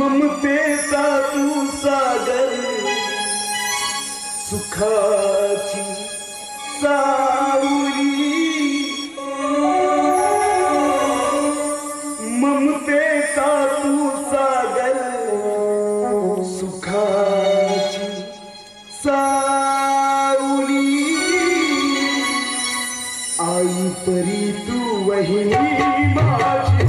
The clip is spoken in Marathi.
ममतेचा तू सागर सुखाची सावली. ममतेचा तू सागर सुखाची सावली. आई परी तू वही माझी